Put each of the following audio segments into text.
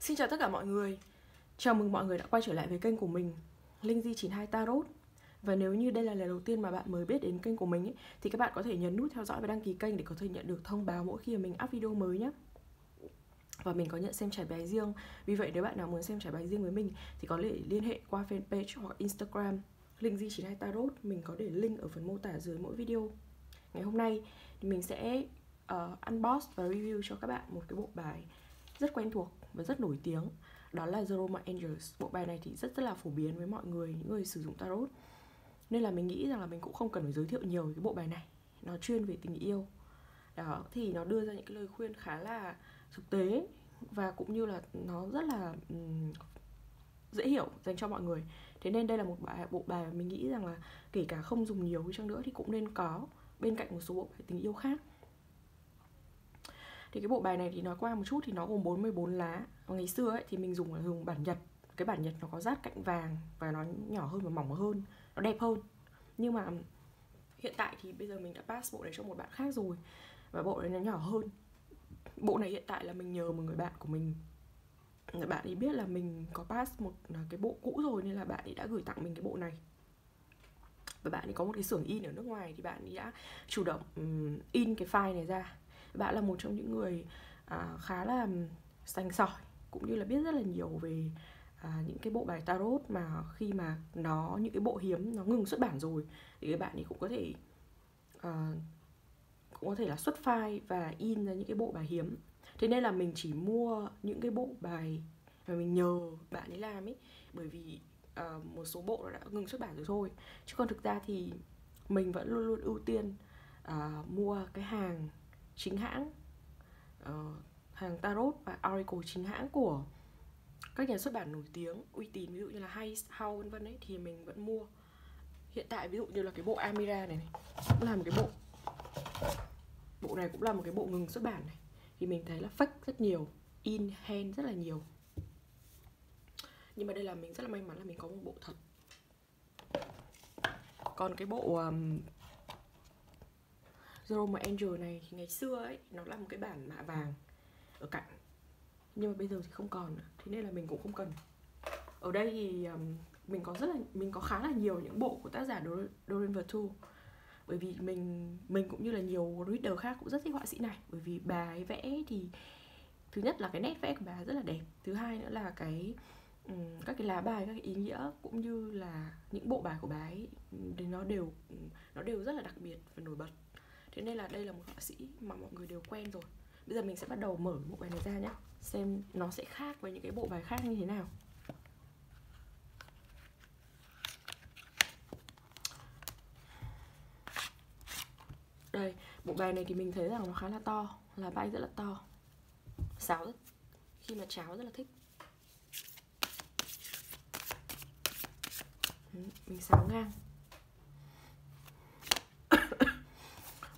Xin chào tất cả mọi người. Chào mừng mọi người đã quay trở lại với kênh của mình Linh Di 92 Tarot. Và nếu như đây là lần đầu tiên mà bạn mới biết đến kênh của mình ấy, Thì các bạn có thể nhấn nút theo dõi và đăng ký kênh Để có thể nhận được thông báo mỗi khi mình up video mới nhé và mình có nhận xem trải bài riêng. Vì vậy nếu bạn nào muốn xem trải bài riêng với mình Thì có thể liên hệ qua fanpage hoặc Instagram Linh Di 92 Tarot. Mình có để link ở phần mô tả dưới mỗi video. Ngày hôm nay thì mình sẽ uh, unbox và review cho các bạn một cái bộ bài rất quen thuộc và rất nổi tiếng. Đó là Zoroma Angels. Bộ bài này thì rất rất là phổ biến với mọi người những người sử dụng tarot. Nên là mình nghĩ rằng là mình cũng không cần phải giới thiệu nhiều cái bộ bài này. Nó chuyên về tình yêu. Đó thì nó đưa ra những cái lời khuyên khá là thực tế và cũng như là nó rất là um, dễ hiểu dành cho mọi người. Thế nên đây là một bài bộ bài mình nghĩ rằng là kể cả không dùng nhiều đi chăng nữa thì cũng nên có bên cạnh một số bộ bài tình yêu khác thì cái bộ bài này thì nói qua một chút thì nó gồm 44 lá. Ngày xưa ấy thì mình dùng là dùng bản nhật. Cái bản nhật nó có rát cạnh vàng và nó nhỏ hơn và mỏng hơn. Nó đẹp hơn. Nhưng mà hiện tại thì bây giờ mình đã pass bộ này cho một bạn khác rồi. Và bộ này nó nhỏ hơn. Bộ này hiện tại là mình nhờ một người bạn của mình. Người bạn ấy biết là mình có pass một à, cái bộ cũ rồi nên là bạn ấy đã gửi tặng mình cái bộ này. Và bạn ấy có một cái xưởng in ở nước ngoài thì bạn ấy đã chủ động um, in cái file này ra bạn là một trong những người à, khá là sành sỏi cũng như là biết rất là nhiều về à, những cái bộ bài tarot mà khi mà nó những cái bộ hiếm nó ngừng xuất bản rồi thì các bạn ấy cũng có thể à, cũng có thể là xuất file và in ra những cái bộ bài hiếm. Thế nên là mình chỉ mua những cái bộ bài mà mình nhờ bạn ấy làm ấy bởi vì à, một số bộ đã ngừng xuất bản rồi thôi. Chứ còn thực ra thì mình vẫn luôn luôn ưu tiên à, mua cái hàng chính hãng uh, hàng tarot và oracle chính hãng của các nhà xuất bản nổi tiếng uy tín ví dụ như là hay how vân vân ấy thì mình vẫn mua. Hiện tại ví dụ như là cái bộ Amira này, này cũng là một cái bộ bộ này cũng là một cái bộ ngừng xuất bản này. Thì mình thấy là fake rất nhiều in hand rất là nhiều. Nhưng mà đây là mình rất là may mắn là mình có một bộ thật. Còn cái bộ um, Roma Angel này thì ngày xưa ấy nó là một cái bản mạ vàng ở cạnh. Nhưng mà bây giờ thì không còn nữa thế nên là mình cũng không cần. Ở đây thì um, mình có rất là mình có khá là nhiều những bộ của tác giả Doreen vertu. Bởi vì mình mình cũng như là nhiều reader khác cũng rất thích họa sĩ này. Bởi vì bà ấy vẽ thì thứ nhất là cái nét vẽ của bà rất là đẹp. Thứ hai nữa là cái um, các cái lá bài các cái ý nghĩa cũng như là những bộ bài của bà ấy thì nó đều nó đều rất là đặc biệt và nổi bật thế nên là đây là một họa sĩ mà mọi người đều quen rồi. Bây giờ mình sẽ bắt đầu mở bộ bài này ra nhé xem nó sẽ khác với những cái bộ bài khác như thế nào. Đây, bộ bài này thì mình thấy rằng nó khá là to, là bay rất là to. Sáo rất, khi mà cháo rất là thích. Mình sáo ngang.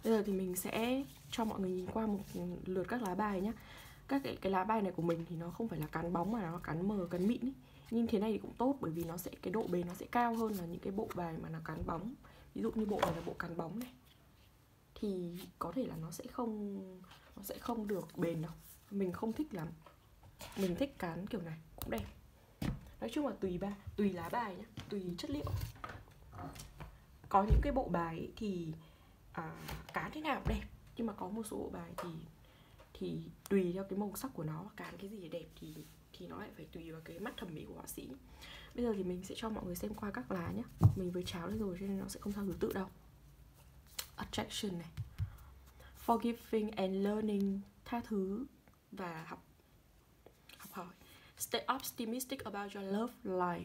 Bây giờ thì mình sẽ cho mọi người nhìn qua một lượt các lá bài nhé các cái, cái lá bài này của mình thì nó không phải là cắn bóng mà nó cắn mờ cắn mịn ý. nhưng thế này thì cũng tốt bởi vì nó sẽ cái độ bền nó sẽ cao hơn là những cái bộ bài mà nó cắn bóng. Ví dụ như bộ này là bộ cắn bóng này. Thì có thể là nó sẽ không nó sẽ không được bền đâu. Mình không thích lắm. Mình thích cán kiểu này cũng đẹp. Nói chung là tùy ba tùy lá bài nhá tùy chất liệu. Có những cái bộ bài thì à, cán thế nào đẹp. Nhưng mà có một số bộ bài thì thì tùy theo cái màu sắc của nó cán cái gì đẹp thì thì nó lại phải tùy vào cái mắt thẩm mỹ của họa sĩ. Bây giờ thì mình sẽ cho mọi người xem qua các lá nhé mình vừa cháo lên rồi cho nên nó sẽ không theo thứ tự đâu. Attraction này. Forgiving and learning tha thứ và học học hỏi. Stay optimistic about your love life.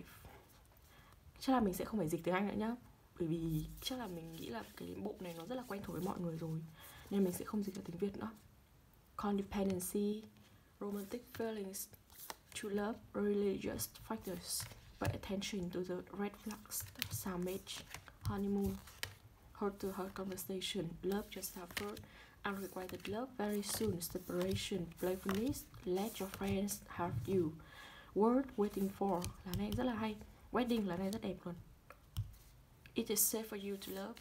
Chắc là mình sẽ không phải dịch tiếng anh nữa nhá bởi vì chắc là mình nghĩ là cái bộ này nó rất là quen thuộc với mọi người rồi. Nên mình sẽ không dịch ra tiếng việt nữa. Codependency romantic feelings true love religious factors. Pay attention to the red flags damage, honeymoon heart to heart conversation. Love just effort unrequited love. Very soon separation playfulness let your friends have you. Word waiting for. Là này rất là hay. Wedding là này rất đẹp luôn. It is safe for you to love.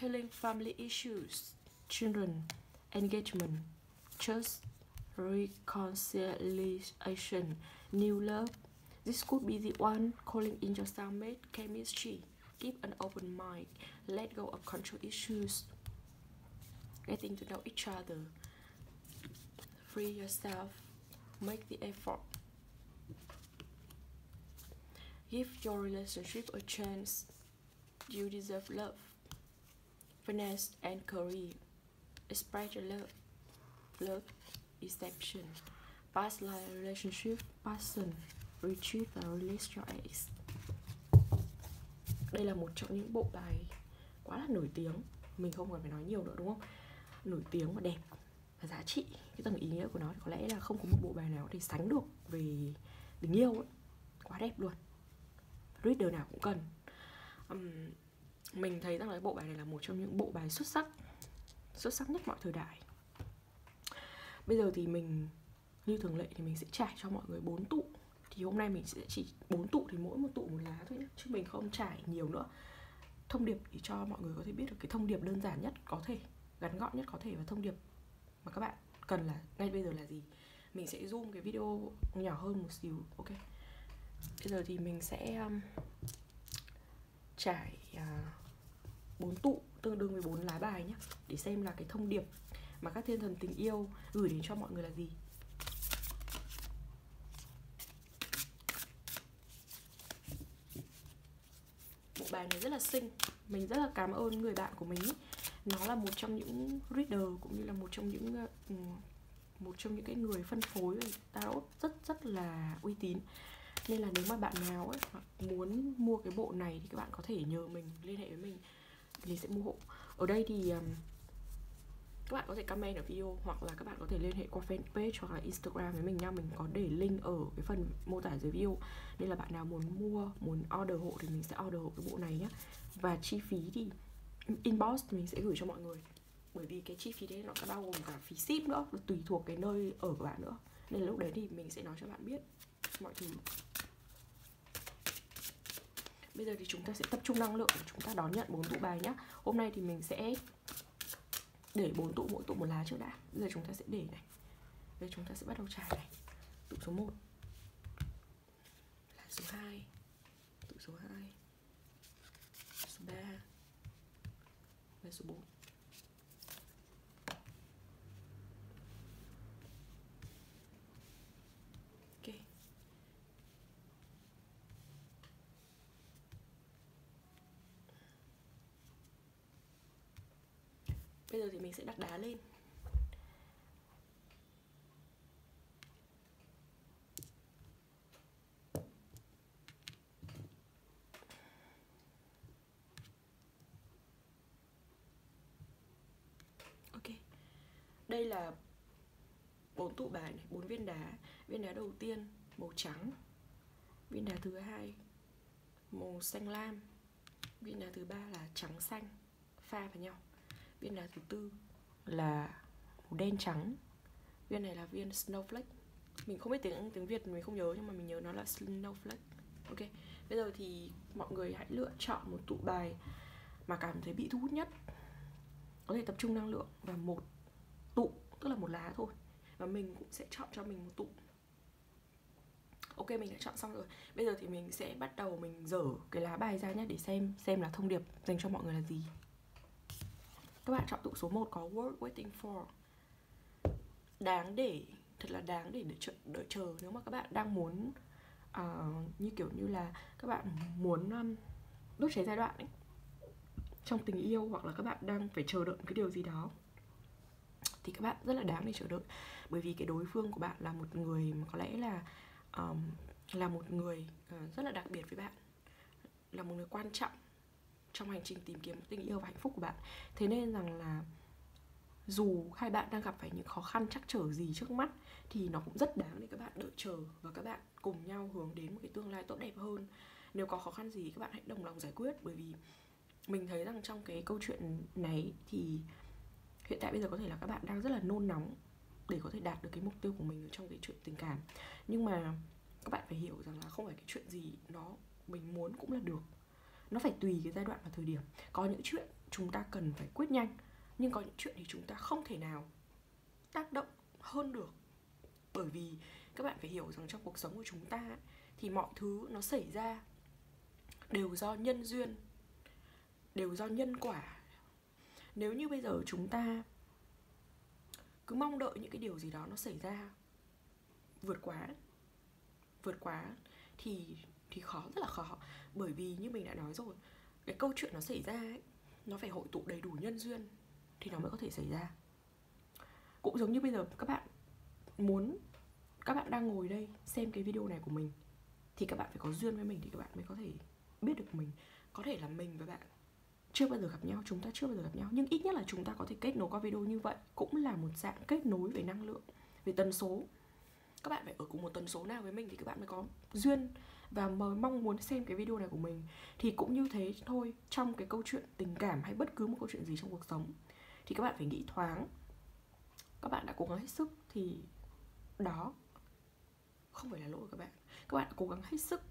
Healing family issues, children, engagement, trust, reconciliation, new love. This could be the one calling in your soulmate chemistry. Keep an open mind. Let go of control issues. Getting to know each other. Free yourself. Make the effort. Give your relationship a chance. You deserve love, finesse, and career. Express your love. Love, deception. Past life relationship, passion, retreat và release your ex. Đây là một trong những bộ bài quá là nổi tiếng Mình không cần phải nói nhiều nữa đúng không? Nổi tiếng và đẹp và giá trị Cái tầng ý nghĩa của nó thì có lẽ là không có một bộ bài nào để sánh được về tình yêu ấy. Quá đẹp luôn Reader nào cũng cần. Um, Mình thấy rằng là cái bộ bài này là một trong những bộ bài xuất sắc Xuất sắc nhất mọi thời đại. Bây giờ thì mình như thường lệ thì mình sẽ trải cho mọi người bốn tụ. Thì hôm nay mình sẽ chỉ bốn tụ thì mỗi một tụ một lá thôi nhé chứ mình không trải nhiều nữa. Thông điệp để cho mọi người có thể biết được cái thông điệp đơn giản nhất có thể ngắn gọn nhất có thể và thông điệp mà các bạn cần là ngay bây giờ là gì. Mình sẽ zoom cái video nhỏ hơn một xíu ok? Bây giờ thì mình sẽ um, trải à, bốn uh, tụ tương đương với bốn lá bài nhé để xem là cái thông điệp mà các thiên thần tình yêu gửi đến cho mọi người là gì. Bộ bài này rất là xinh mình rất là cảm ơn người bạn của mình nó là một trong những reader cũng như là một trong những uh, một trong những cái người phân phối tarot rất rất là uy tín nên là nếu mà bạn nào ấy muốn mua cái bộ này thì các bạn có thể nhờ mình liên hệ với mình mình sẽ mua hộ. Ở đây thì um, các bạn có thể comment ở video hoặc là các bạn có thể liên hệ qua fanpage hoặc là instagram với mình nha. Mình có để link ở cái phần mô tả dưới video. Nên là bạn nào muốn mua muốn order hộ thì mình sẽ order hộ cái bộ này nhé và chi phí thì inbox mình sẽ gửi cho mọi người. Bởi vì cái chi phí đấy nó sẽ bao gồm cả phí ship nữa tùy thuộc cái nơi ở của bạn nữa. Nên lúc đấy thì mình sẽ nói cho bạn biết mọi thứ. Bây giờ thì chúng ta sẽ tập trung năng lượng để chúng ta đón nhận bốn tụ bài nhé Hôm nay thì mình sẽ để bốn tụ, mỗi tụ một lá trước đã. Bây giờ chúng ta sẽ để này. Bây giờ chúng ta sẽ bắt đầu trải này. Tụ số 1 lá số 2 tụ số 2 số 3 và số 4 Bây giờ thì mình sẽ đặt đá lên. Ok. Đây là bốn tụ bài này, bốn viên đá. Viên đá đầu tiên màu trắng. Viên đá thứ hai màu xanh lam. Viên đá thứ ba là trắng xanh Pha vào nhau viên đá thứ tư là màu đen trắng. Viên này là viên snowflake. Mình không biết tiếng tiếng việt mình không nhớ, nhưng mà mình nhớ nó là snowflake. Ok, bây giờ thì mọi người hãy lựa chọn một tụ bài mà cảm thấy bị thu hút nhất. Có thể tập trung năng lượng và một tụ, tức là một lá thôi. Và mình cũng sẽ chọn cho mình một tụ. Ok, mình đã chọn xong rồi. Bây giờ thì mình sẽ bắt đầu mình dở cái lá bài ra nhé, để xem xem là thông điệp dành cho mọi người là gì các bạn chọn tụ số 1 có word waiting for. Đáng để, thật là đáng để đợi chờ, đợi chờ. Nếu mà các bạn đang muốn uh, Như kiểu như là các bạn muốn um, đốt cháy giai đoạn ấy Trong tình yêu hoặc là các bạn đang phải chờ đợi một cái điều gì đó Thì các bạn rất là đáng để chờ đợi. Bởi vì cái đối phương của bạn là một người mà có lẽ là um, Là một người uh, rất là đặc biệt với bạn Là một người quan trọng trong hành trình tìm kiếm tình yêu và hạnh phúc của bạn. Thế nên rằng là dù hai bạn đang gặp phải những khó khăn chắc trở gì trước mắt, thì nó cũng rất đáng để các bạn đợi chờ và các bạn cùng nhau hướng đến một cái tương lai tốt đẹp hơn. Nếu có khó khăn gì các bạn hãy đồng lòng giải quyết, bởi vì mình thấy rằng trong cái câu chuyện này thì hiện tại bây giờ có thể là các bạn đang rất là nôn nóng để có thể đạt được cái mục tiêu của mình ở trong cái chuyện tình cảm. Nhưng mà các bạn phải hiểu rằng là không phải cái chuyện gì nó mình muốn cũng là được nó phải tùy cái giai đoạn và thời điểm. Có những chuyện chúng ta cần phải quyết nhanh, nhưng có những chuyện thì chúng ta không thể nào tác động hơn được. Bởi vì các bạn phải hiểu rằng trong cuộc sống của chúng ta thì mọi thứ nó xảy ra đều do nhân duyên, đều do nhân quả. Nếu như bây giờ chúng ta cứ mong đợi những cái điều gì đó nó xảy ra vượt quá vượt quá, thì thì khó rất là khó. Bởi vì như mình đã nói rồi cái câu chuyện nó xảy ra ấy, nó phải hội tụ đầy đủ nhân duyên thì nó mới có thể xảy ra. Cũng giống như bây giờ các bạn muốn các bạn đang ngồi đây xem cái video này của mình thì các bạn phải có duyên với mình thì các bạn mới có thể biết được mình. Có thể là mình và bạn chưa bao giờ gặp nhau chúng ta chưa bao giờ gặp nhau nhưng ít nhất là chúng ta có thể kết nối qua video như vậy. Cũng là một dạng kết nối về năng lượng về tần số. Các bạn phải ở cùng một tần số nào với mình thì các bạn mới có duyên và mong muốn xem cái video này của mình, thì cũng như thế thôi, trong cái câu chuyện tình cảm hay bất cứ một câu chuyện gì trong cuộc sống, thì các bạn phải nghĩ thoáng. Các bạn đã cố gắng hết sức thì đó không phải là lỗi của các bạn. Các bạn đã cố gắng hết sức,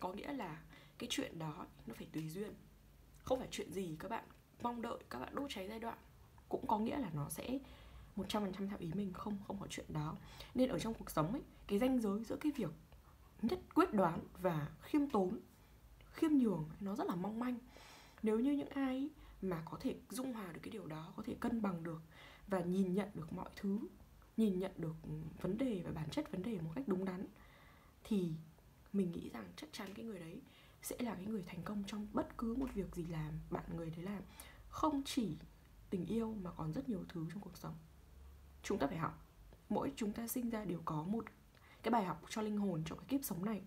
có nghĩa là cái chuyện đó nó phải tùy duyên, không phải chuyện gì các bạn mong đợi, các bạn đốt cháy giai đoạn cũng có nghĩa là nó sẽ một trăm phần trăm theo ý mình, không không có chuyện đó. Nên ở trong cuộc sống ấy, cái ranh giới giữa cái việc nhất quyết đoán và khiêm tốn, khiêm nhường, nó rất là mong manh. Nếu như những ai mà có thể dung hòa được cái điều đó, có thể cân bằng được và nhìn nhận được mọi thứ, nhìn nhận được vấn đề và bản chất vấn đề một cách đúng đắn, thì mình nghĩ rằng chắc chắn cái người đấy sẽ là cái người thành công trong bất cứ một việc gì làm, bạn người đấy làm. Không chỉ tình yêu mà còn rất nhiều thứ trong cuộc sống. Chúng ta phải học, mỗi chúng ta sinh ra đều có một cái bài học cho linh hồn trong cái kiếp sống này.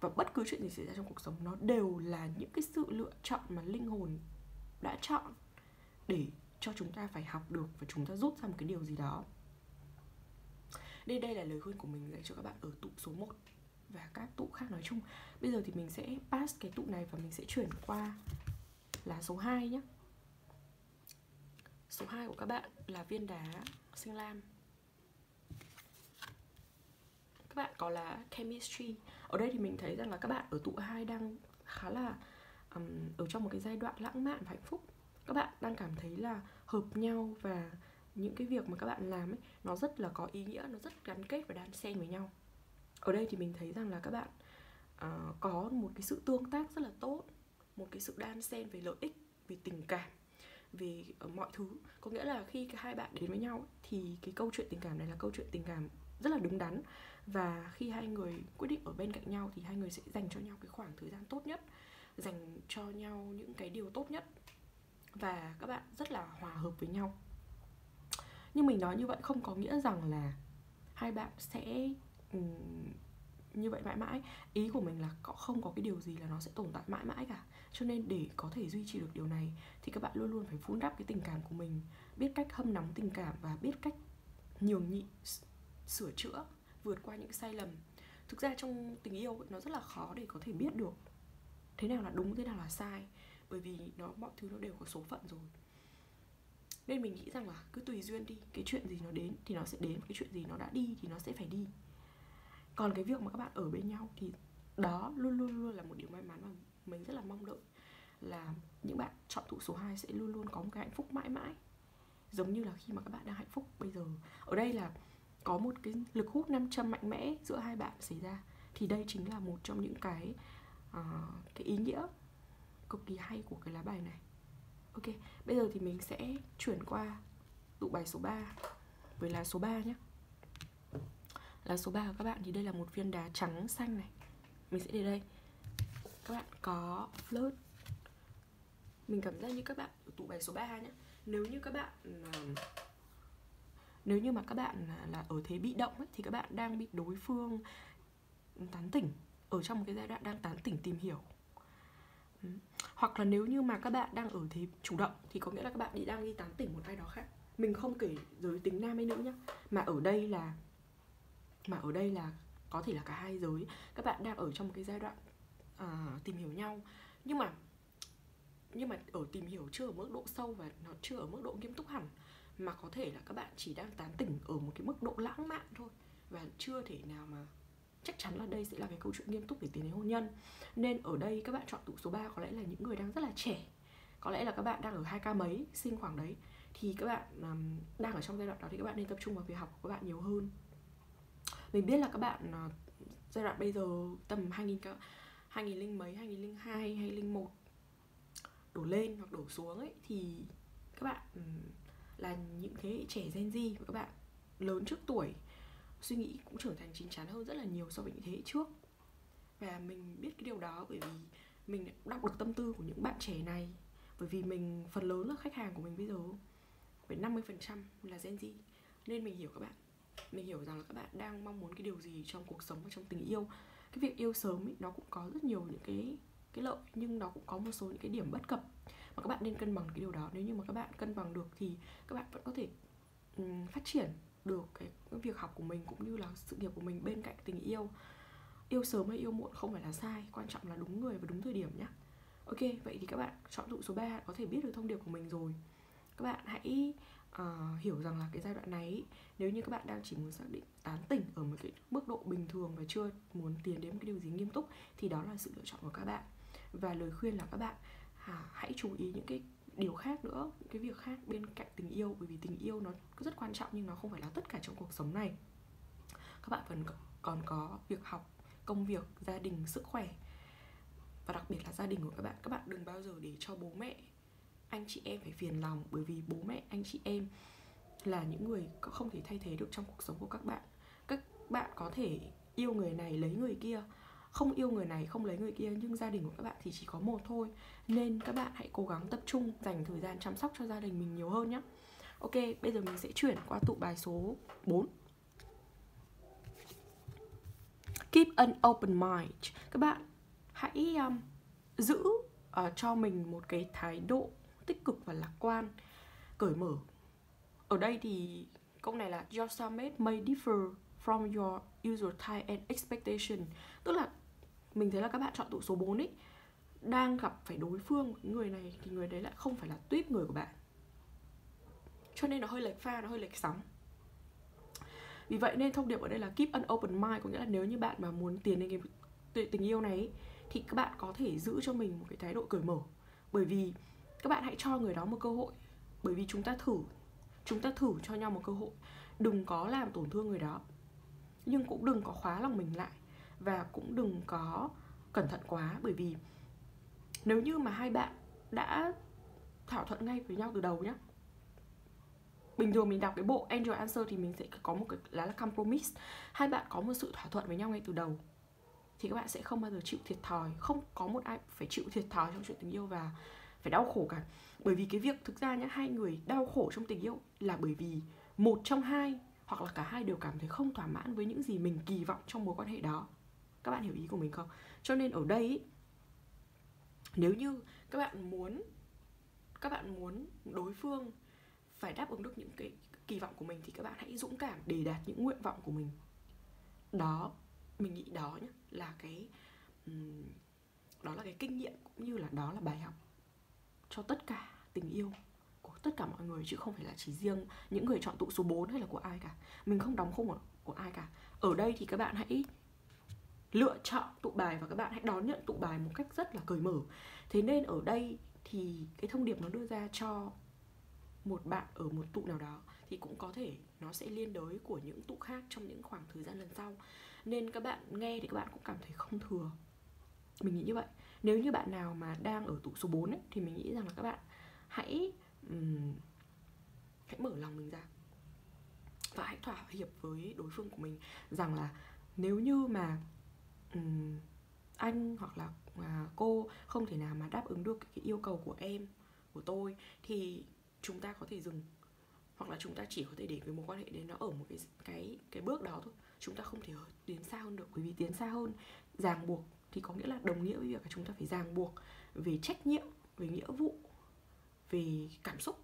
Và bất cứ chuyện gì xảy ra trong cuộc sống, nó đều là những cái sự lựa chọn mà linh hồn đã chọn để cho chúng ta phải học được và chúng ta rút ra một cái điều gì đó. Nên đây là lời khuyên của mình dành cho các bạn ở tụ số 1 và các tụ khác nói chung. Bây giờ thì mình sẽ pass cái tụ này và mình sẽ chuyển qua là số 2 nhé Số 2 của các bạn là viên đá sinh lam. Các bạn có là chemistry. Ở đây thì mình thấy rằng là các bạn ở tụ hai đang khá là um, ở trong một cái giai đoạn lãng mạn và hạnh phúc. Các bạn đang cảm thấy là hợp nhau và những cái việc mà các bạn làm ấy nó rất là có ý nghĩa, nó rất gắn kết và đan xen với nhau. Ở đây thì mình thấy rằng là các bạn uh, có một cái sự tương tác rất là tốt một cái sự đan xen về lợi ích về tình cảm về uh, mọi thứ. Có nghĩa là khi hai bạn đến với nhau thì cái câu chuyện tình cảm này là câu chuyện tình cảm rất là đúng đắn và khi hai người quyết định ở bên cạnh nhau thì hai người sẽ dành cho nhau cái khoảng thời gian tốt nhất, dành cho nhau những cái điều tốt nhất. Và các bạn rất là hòa hợp với nhau. Nhưng mình nói như vậy không có nghĩa rằng là hai bạn sẽ như vậy mãi mãi. Ý của mình là có không có cái điều gì là nó sẽ tồn tại mãi mãi cả. Cho nên để có thể duy trì được điều này thì các bạn luôn luôn phải vun đắp cái tình cảm của mình, biết cách hâm nóng tình cảm và biết cách nhường nhịn sửa chữa vượt qua những sai lầm. Thực ra trong tình yêu ấy, nó rất là khó để có thể biết được thế nào là đúng thế nào là sai bởi vì nó mọi thứ nó đều có số phận rồi. Nên mình nghĩ rằng là cứ tùy duyên đi cái chuyện gì nó đến thì nó sẽ đến cái chuyện gì nó đã đi thì nó sẽ phải đi. Còn cái việc mà các bạn ở bên nhau thì đó luôn luôn luôn là một điều may mắn mà mình rất là mong đợi là những bạn chọn tụ số 2 sẽ luôn luôn có một cái hạnh phúc mãi mãi. Giống như là khi mà các bạn đang hạnh phúc bây giờ. Ở đây là có một cái lực hút nam châm mạnh mẽ giữa hai bạn xảy ra thì đây chính là một trong những cái uh, cái ý nghĩa cực kỳ hay của cái lá bài này. Ok bây giờ thì mình sẽ chuyển qua tụ bài số 3 với lá số 3 nhé. Lá số 3 của các bạn thì đây là một viên đá trắng xanh này. Mình sẽ để đây. Các bạn có flirt. Mình cảm giác như các bạn tụ bài số 3 nhé. Nếu như các bạn nếu như mà các bạn là ở thế bị động ấy, thì các bạn đang bị đối phương tán tỉnh ở trong một cái giai đoạn đang tán tỉnh tìm hiểu. Hoặc là nếu như mà các bạn đang ở thế chủ động thì có nghĩa là các bạn đang đi tán tỉnh một ai đó khác. Mình không kể giới tính nam hay nữ nhá. Mà ở đây là mà ở đây là có thể là cả hai giới. Các bạn đang ở trong một cái giai đoạn à, tìm hiểu nhau. Nhưng mà nhưng mà ở tìm hiểu chưa ở mức độ sâu và nó chưa ở mức độ nghiêm túc hẳn mà có thể là các bạn chỉ đang tán tỉnh ở một cái mức độ lãng mạn thôi. Và chưa thể nào mà chắc chắn là đây sẽ là cái câu chuyện nghiêm túc để tiến đến hôn nhân. Nên ở đây các bạn chọn tụ số 3 có lẽ là những người đang rất là trẻ. Có lẽ là các bạn đang ở hai k mấy sinh khoảng đấy. Thì các bạn um, đang ở trong giai đoạn đó thì các bạn nên tập trung vào việc học của các bạn nhiều hơn. Mình biết là các bạn uh, giai đoạn bây giờ tầm 2000 2000 linh mấy 2002 hay linh một đổ lên hoặc đổ xuống ấy thì các bạn là những thế hệ trẻ Gen Z và các bạn lớn trước tuổi suy nghĩ cũng trở thành chín chắn hơn rất là nhiều so với những thế hệ trước. Và mình biết cái điều đó bởi vì mình đọc được tâm tư của những bạn trẻ này bởi vì mình phần lớn là khách hàng của mình bây giờ phải 50% là Gen Z. Nên mình hiểu các bạn mình hiểu rằng là các bạn đang mong muốn cái điều gì trong cuộc sống và trong tình yêu. Cái việc yêu sớm ấy, nó cũng có rất nhiều những cái cái lợi nhưng nó cũng có một số những cái điểm bất cập mà các bạn nên cân bằng cái điều đó. Nếu như mà các bạn cân bằng được thì các bạn vẫn có thể um, phát triển được cái, cái việc học của mình cũng như là sự nghiệp của mình bên cạnh tình yêu. Yêu sớm hay yêu muộn không phải là sai quan trọng là đúng người và đúng thời điểm nhé ok vậy thì các bạn chọn dụ số 3 có thể biết được thông điệp của mình rồi. Các bạn hãy uh, hiểu rằng là cái giai đoạn này nếu như các bạn đang chỉ muốn xác định tán tỉnh ở một cái mức độ bình thường và chưa muốn tiến đến một cái điều gì nghiêm túc thì đó là sự lựa chọn của các bạn. Và lời khuyên là các bạn à, hãy chú ý những cái điều khác nữa những cái việc khác bên cạnh tình yêu bởi vì tình yêu nó rất quan trọng nhưng nó không phải là tất cả trong cuộc sống này. Các bạn vẫn còn có việc học công việc gia đình sức khỏe và đặc biệt là gia đình của các bạn. Các bạn đừng bao giờ để cho bố mẹ anh chị em phải phiền lòng bởi vì bố mẹ anh chị em là những người không thể thay thế được trong cuộc sống của các bạn. Các bạn có thể yêu người này lấy người kia không yêu người này không lấy người kia nhưng gia đình của các bạn thì chỉ có một thôi. Nên các bạn hãy cố gắng tập trung dành thời gian chăm sóc cho gia đình mình nhiều hơn nhé ok bây giờ mình sẽ chuyển qua tụ bài số 4 keep an open mind. Các bạn hãy um, giữ uh, cho mình một cái thái độ tích cực và lạc quan cởi mở. Ở đây thì câu này là your summit may differ from your usual type and expectation. Tức là mình thấy là các bạn chọn tụ số 4 ấy đang gặp phải đối phương, người này thì người đấy lại không phải là tuyếp người của bạn. Cho nên nó hơi lệch pha, nó hơi lệch sóng. Vì vậy nên thông điệp ở đây là keep an open mind, có nghĩa là nếu như bạn mà muốn tiến đến cái tình yêu này thì các bạn có thể giữ cho mình một cái thái độ cởi mở. Bởi vì các bạn hãy cho người đó một cơ hội. Bởi vì chúng ta thử, chúng ta thử cho nhau một cơ hội. Đừng có làm tổn thương người đó, nhưng cũng đừng có khóa lòng mình lại và cũng đừng có cẩn thận quá, bởi vì nếu như mà hai bạn đã thảo thuận ngay với nhau từ đầu nhé bình thường mình đọc cái bộ Angel Answer thì mình sẽ có một cái lá là compromise. Hai bạn có một sự thỏa thuận với nhau ngay từ đầu thì các bạn sẽ không bao giờ chịu thiệt thòi, không có một ai phải chịu thiệt thòi trong chuyện tình yêu và phải đau khổ cả. Bởi vì cái việc thực ra nhá, hai người đau khổ trong tình yêu là bởi vì một trong hai hoặc là cả hai đều cảm thấy không thỏa mãn với những gì mình kỳ vọng trong mối quan hệ đó các bạn hiểu ý của mình không? Cho nên ở đây ý, nếu như các bạn muốn các bạn muốn đối phương phải đáp ứng được những cái kỳ vọng của mình thì các bạn hãy dũng cảm để đạt những nguyện vọng của mình. Đó mình nghĩ đó nhá là cái đó là cái kinh nghiệm cũng như là đó là bài học cho tất cả tình yêu của tất cả mọi người chứ không phải là chỉ riêng những người chọn tụ số 4 hay là của ai cả. Mình không đóng khung của ai cả. Ở đây thì các bạn hãy lựa chọn tụ bài và các bạn hãy đón nhận tụ bài một cách rất là cởi mở. Thế nên ở đây thì cái thông điệp nó đưa ra cho một bạn ở một tụ nào đó thì cũng có thể nó sẽ liên đới của những tụ khác trong những khoảng thời gian lần sau. Nên các bạn nghe thì các bạn cũng cảm thấy không thừa. Mình nghĩ như vậy. Nếu như bạn nào mà đang ở tụ số 4 ấy, thì mình nghĩ rằng là các bạn hãy um, hãy mở lòng mình ra và hãy thỏa hiệp với đối phương của mình rằng là nếu như mà um, anh hoặc là à, cô không thể nào mà đáp ứng được cái yêu cầu của em của tôi thì chúng ta có thể dừng. Hoặc là chúng ta chỉ có thể để cái mối quan hệ đấy nó ở một cái cái cái bước đó thôi. Chúng ta không thể tiến xa hơn được bởi vì tiến xa hơn ràng buộc thì có nghĩa là đồng nghĩa với việc là chúng ta phải ràng buộc về trách nhiệm về nghĩa vụ về cảm xúc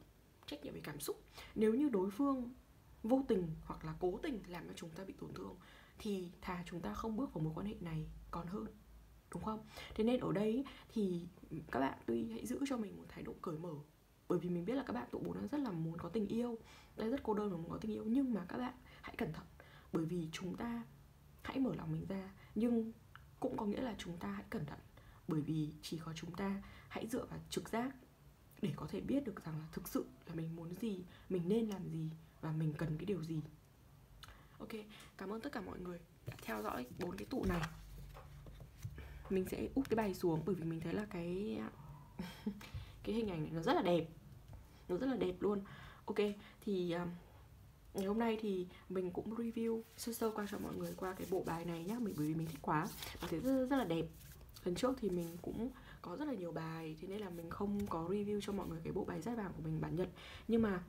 trách nhiệm về cảm xúc. Nếu như đối phương vô tình hoặc là cố tình làm cho chúng ta bị tổn thương thì thà chúng ta không bước vào mối quan hệ này còn hơn, đúng không? Thế nên ở đây thì các bạn tuy hãy giữ cho mình một thái độ cởi mở, bởi vì mình biết là các bạn tụ bốn rất là muốn có tình yêu đang rất cô đơn và muốn có tình yêu, nhưng mà các bạn hãy cẩn thận, bởi vì chúng ta hãy mở lòng mình ra, nhưng cũng có nghĩa là chúng ta hãy cẩn thận, bởi vì chỉ có chúng ta hãy dựa vào trực giác để có thể biết được rằng là thực sự là mình muốn gì, mình nên làm gì và mình cần cái điều gì ok cảm ơn tất cả mọi người đã theo dõi bốn cái tụ này. Mình sẽ úp cái bài xuống bởi vì mình thấy là cái cái hình ảnh này nó rất là đẹp. Nó rất là đẹp luôn. Ok thì um, ngày hôm nay thì mình cũng review sơ sơ qua cho mọi người qua cái bộ bài này nhá mình bởi vì mình thích quá. Và thấy rất, rất là đẹp. Lần trước thì mình cũng có rất là nhiều bài thế nên là mình không có review cho mọi người cái bộ bài rát vàng của mình bản nhật. Nhưng mà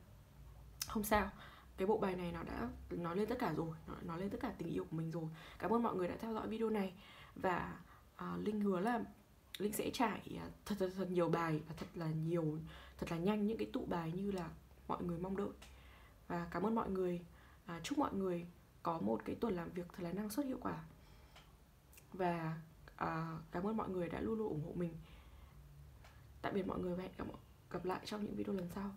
không sao cái bộ bài này nó đã nói lên tất cả rồi nó nói lên tất cả tình yêu của mình rồi. Cảm ơn mọi người đã theo dõi video này. Và uh, linh hứa là linh sẽ trải uh, thật, thật thật nhiều bài và thật là nhiều thật là nhanh những cái tụ bài như là mọi người mong đợi. Và cảm ơn mọi người. Uh, chúc mọi người có một cái tuần làm việc thật là năng suất hiệu quả. Và uh, cảm ơn mọi người đã luôn luôn ủng hộ mình. Tạm biệt mọi người và hẹn gặp lại trong những video lần sau.